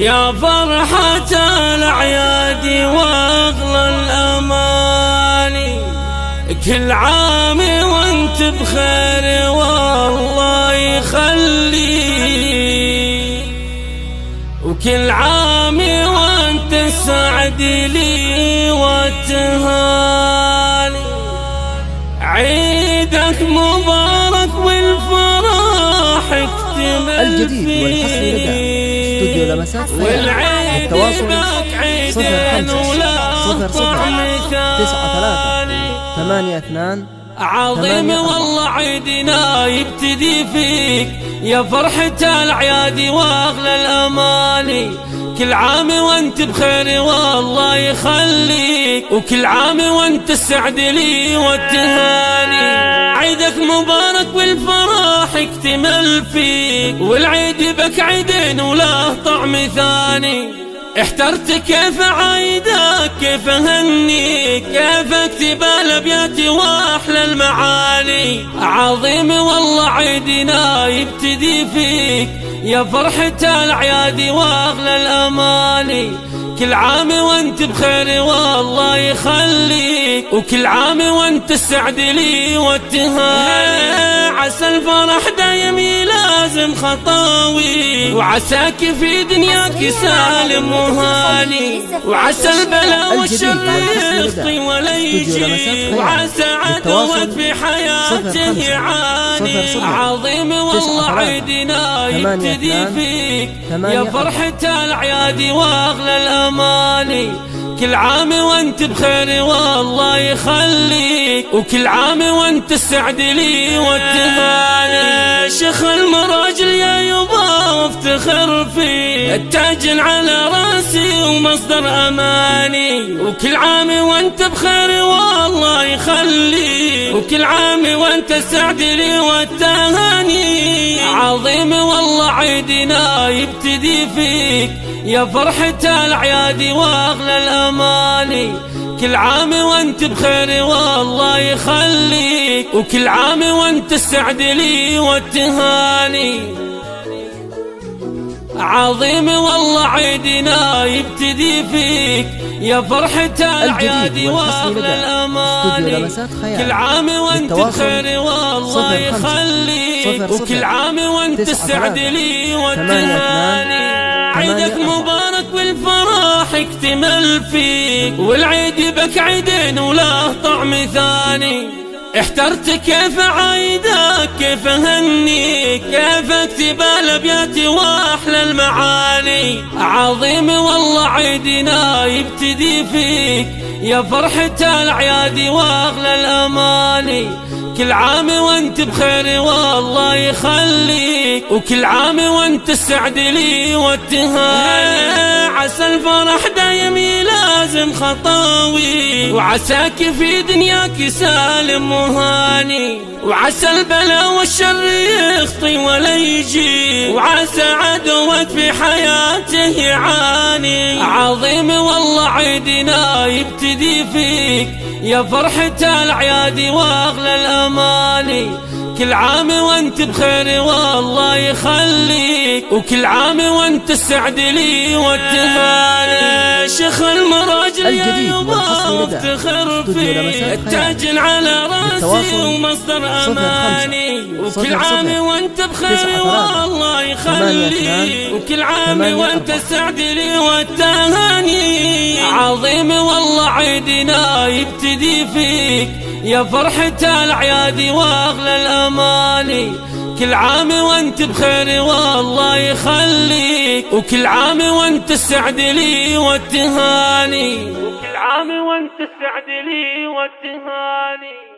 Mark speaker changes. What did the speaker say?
Speaker 1: يا فرحة الأعياد وأغلى الأماني كل عام وأنت بخير والله يخلي وكل عام وأنت السعد لي. والعيد بك عيدين ولا
Speaker 2: صفر صفر. تسعة ثلاثة. ثمانية اثنان.
Speaker 1: عظيم والله عيدنا يبتدي فيك. يا فرحة الأعياد وأغلى الأماني. كل عام وأنت بخير والله يخليك. وكل عام وأنت السعد لي والتهاني. عيدك مبارك والفرح اكتمل فيك. والعيد بك عيدين وله طعم ثاني. احترت كيف عايدك كيف اهنيك كيف اكتب الأبيات وأحلى المعاني. عظيم والله عيدنا يبتدي فيك يا فرحة الأعياد وأغلى الأماني. كل عام وأنت بخير والله يخليك وكل عام وأنت السعد لي والتهاني. عسى الفرح دايم يلازم خطاوي. وعساك في دنياك سالم وهاني. وعسى البلاء والشر يخطي ولا يجي. وعسى عدوك في حياته يعاني. عظيم والله عيدنا يبتدي فيك. يا فرحة الأعياد وأغلى الأماني. كل عام وأنت بخير والله يخليك. وكل عام وأنت السعد لي والتهاني يبا وافتخر فيه. التاج على راسي ومصدر أماني. وكل عام وأنت بخير والله يخليك وكل عام وأنت السعد لي والتهاني عظيم والله عيدنا يبتدي فيك. يا فرحة الأعياد وأغلى الأماني. كل عام وأنت بخير والله يخليك. وكل عام وأنت السعد لي والتهاني عظيم والله عيدنا يبتدي فيك يا فرحة الأعياد وأغلى الأماني. كل عام وأنت بخير والله يخليك. وكل عام وأنت السعد لي والتهاني. عيدك مبارك والفرح اكتمل فيك. والعيد بك عيدين وله طعم ثاني. احترت كيف عايدك كيف اهنيك كيف اكتب الأبيات وأحلى المعاني. عظيم والله عيدنا يبتدي فيك يا فرحة الأعياد وأغلى الأماني. كل عام وأنت بخير والله يخليك وكل عام وأنت السعد لي والتهاني. عسى الفرح دايم يلازم خطاوي. وعساك في دنياك سالم وهاني وعسى البلاء والشر يخطي ولا يجي. وعسى عدوك في حياته يعاني. عظيم والله عيدنا يبتدي فيك. يا فرحة الأعياد وأغلى الأماني. كل عام وانت بخير والله يخليك. وكل عام وانت السعد لي والتهاني شيخ المراجل يا يبا وافتخر فيه التاج على راسي ومصدر أماني. وكل عام وانت بخير والله يخليك. وكل عام وانت السعد لي والتهاني عظيم والله عيدنا يبتدي فيك. يا فرحة الأعياد وأغلى الأماني. كل عام وأنت بخير والله يخليك. وكل عام وأنت السعد لي والتهاني. وكل عام وأنت السعد لي والتهاني.